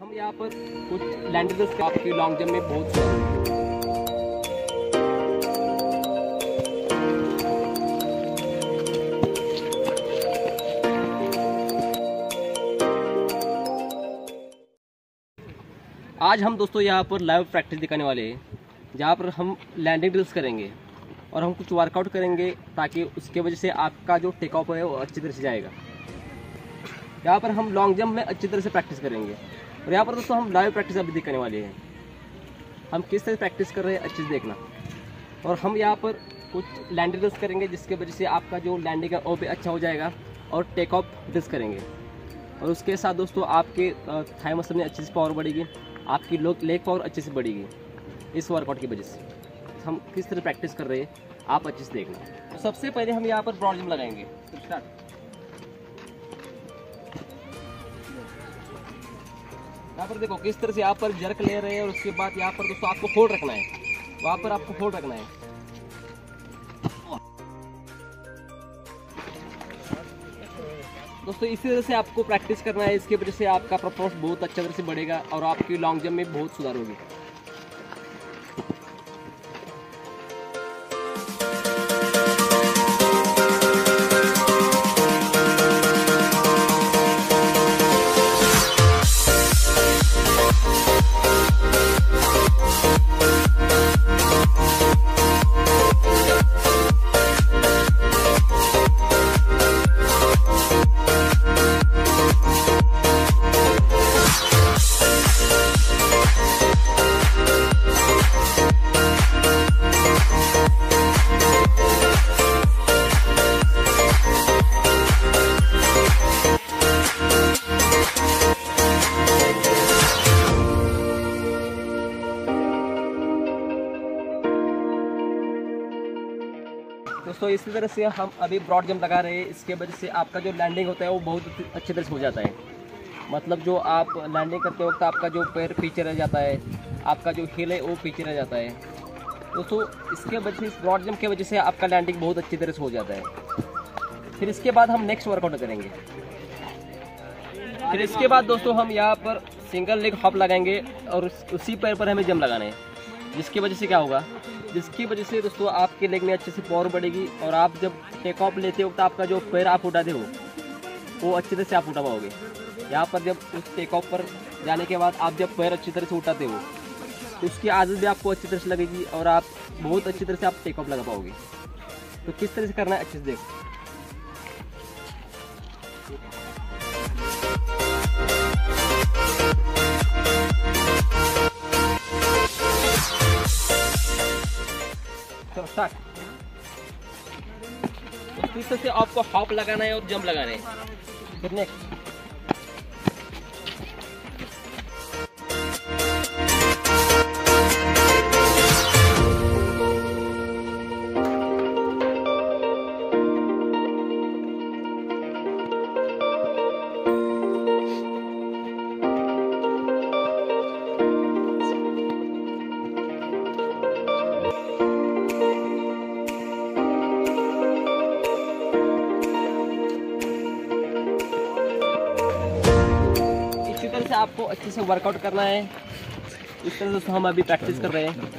हम यहाँ पर कुछ लैंडर्स आपकी लॉन्ग जम्प में बहुत आज हम दोस्तों यहाँ पर लाइव प्रैक्टिस दिखाने वाले हैं, जहाँ पर हम लैंडिंग ड्रिल्स करेंगे और हम कुछ वर्कआउट करेंगे ताकि उसके वजह से आपका जो टेक ऑफ़ है वो अच्छी तरह से जाएगा। यहाँ पर हम लॉन्ग जंप में अच्छी तरह से प्रैक्टिस करेंगे। और यहाँ पर दोस्तों हम लाइव प्रैक्टिस अभी दिखाने वाले हैं। हम किस तरह प्रैक्टिस कर रहे हैं, अच्छे से देखना। और हम यहाँ पर कुछ लैंडिंग ड्रिल्स करेंगे, जिसके वजह से आपका जो लैंडिंग है, वो भी अच्छा हो जाएगा और टेक ऑफ़ ड्रिल्स करेंगे। और उसके साथ दोस्तों, आपके थाई मसल में अच्छी से पावर बढ़ेगी, आपकी लोग लेग पावर अच्छे से बढ़ेगी, इस वर्कआउट की वजह से। हम किस तरह प्रैक्टिस कर रहे हैं, आप अच्छे से देखना। तो सबसे पहले हम यहाँ पर जिम लगाएँगे। स्टार्ट यहाँ पर देखो किस तरह से यहाँ पर जर्क ले रहे हैं और उसके बाद यहाँ पर दोस्तों आपको होल्ड रखना है। वहाँ पर आपको होल्ड रखना है। दोस्तों इसी तरह से आपको प्रैक्टिस करना है, इसके वजह से आपका परफॉर्मेंस बहुत अच्छा तरह से बढ़ेगा और आपकी लॉन्ग जम्प में बहुत सुधार होगी। दोस्तों, इसी तरह से हम अभी ब्रॉड जंप लगा रहे हैं। इसके वजह से आपका जो लैंडिंग होता है, वो बहुत अच्छी तरह से हो जाता है। मतलब जो आप लैंडिंग करते वक्त आपका जो पैर पीछे रह जाता है, आपका जो हिल है, वो पीछे रह जाता है। दोस्तों, इसके वजह से, इस ब्रॉड जंप की वजह से आपका लैंडिंग बहुत अच्छी तरह से हो जाता है। फिर इसके बाद हम नेक्स्ट वर्कआउट करेंगे। फिर इसके बाद दोस्तों, हम यहाँ पर सिंगल लेग हॉप लगाएँगे और उसी पैर पर हमें जंप लगाना है। जिसकी वजह से क्या होगा? जिसकी वजह से दोस्तों आपके लेग में अच्छे से पावर बढ़ेगी और आप जब टेक ऑफ़ लेते वक्त आपका जो पैर आप उठाते हो, वो अच्छी तरह से आप उठा पाओगे। यहाँ पर जब उस टेक ऑफ़ पर जाने के बाद आप जब पैर अच्छी तरह से उठाते हो तो उसकी आदत भी आपको अच्छी तरह से लगेगी और आप बहुत अच्छी तरह से आप टेक ऑफ़ लगा पाओगे। तो किस तरह से करना है अच्छे से देखो। तो इस से आपको हॉप लगाना है और जंप लगाना है। फिर नेक्स्ट से आपको अच्छे से वर्कआउट करना है। इस तरह से हम अभी प्रैक्टिस कर रहे हैं।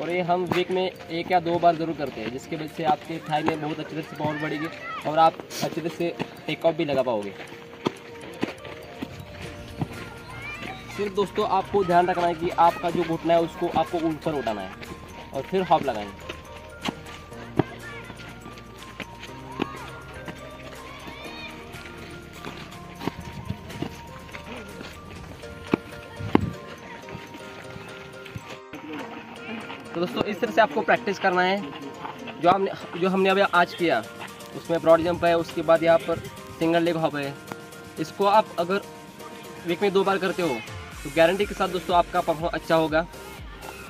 और ये हम वीक में एक या दो बार ज़रूर करते हैं, जिसकी वजह से आपके थाई में बहुत अच्छी तरह से पावर बढ़ेगी और आप अच्छी तरह से टेक ऑफ़ भी लगा पाओगे। सिर्फ़ दोस्तों, आपको ध्यान रखना है कि आपका जो घुटना है, उसको आपको ऊपर उठाना है और फिर हॉप लगाएँगे तो दोस्तों, इस तरह से आपको प्रैक्टिस करना है। जो हमने जो हमने अभी आज किया, उसमें ब्रॉड जंप है, उसके बाद यहाँ पर सिंगल लेग हॉप है। इसको आप अगर वीक में दो बार करते हो तो गारंटी के साथ दोस्तों आपका परफॉर्म अच्छा होगा।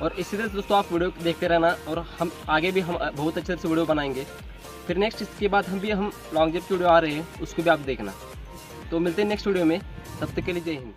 और इसी तरह से दोस्तों आप वीडियो देखते रहना, और हम आगे भी हम, बहुत अच्छे से वीडियो बनाएँगे। फिर नेक्स्ट इसके बाद हम भी, हम लॉन्ग जंप की वीडियो आ रहे हैं, उसको भी आप देखना। तो मिलते हैं नेक्स्ट वीडियो में, तब तक के लिए जय हिंद।